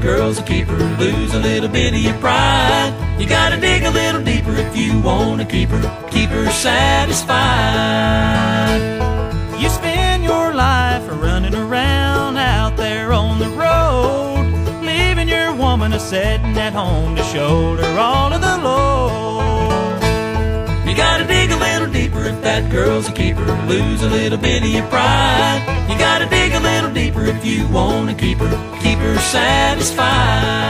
girl's a keeper. Lose a little bit of your pride. You gotta dig a little deeper if you wanna keep her. Keep her satisfied. You spend your life running around out there on the road, leaving your woman a sitting at home to shoulder all of the load. You gotta dig a little deeper if that girl's a keeper. Lose a little bit of your pride. You gotta dig a little deeper if you wanna keep her. Keep her satisfied.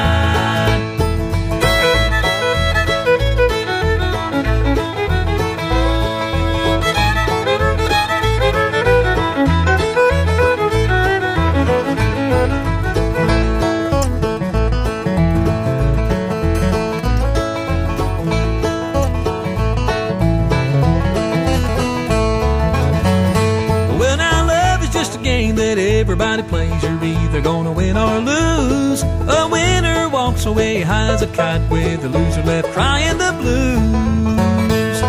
Everybody plays. You're either gonna win or lose. A winner walks away high as a kite with a loser left crying the blues.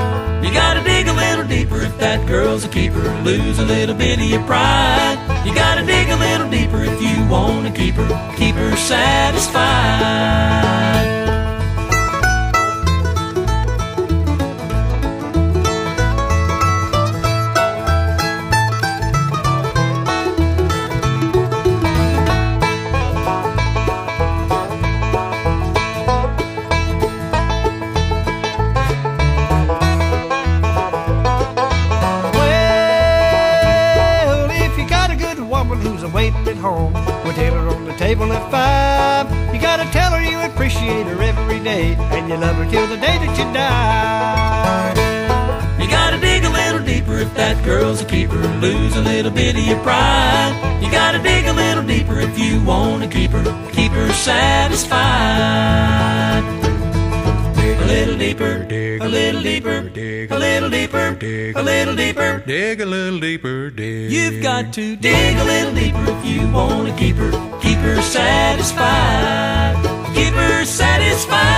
You gotta dig a little deeper if that girl's a keeper. Lose a little bit of your pride. You gotta dig a little deeper if you wanna keep her. Keep her satisfied. Woman who's waiting at home with dinner on the table at five, you gotta tell her you appreciate her every day and you love her till the day that you die. You gotta dig a little deeper if that girl's a keeper. Lose a little bit of your pride. You gotta dig a little deeper if you wanna keep her. Keep her satisfied. Dig a little deeper, dig a little deeper, dig a little deeper, dig a little deeper. Dig a little deeper, dig. You've got to dig a little deeper if you wanna keep her. Keep her satisfied. Keep her satisfied.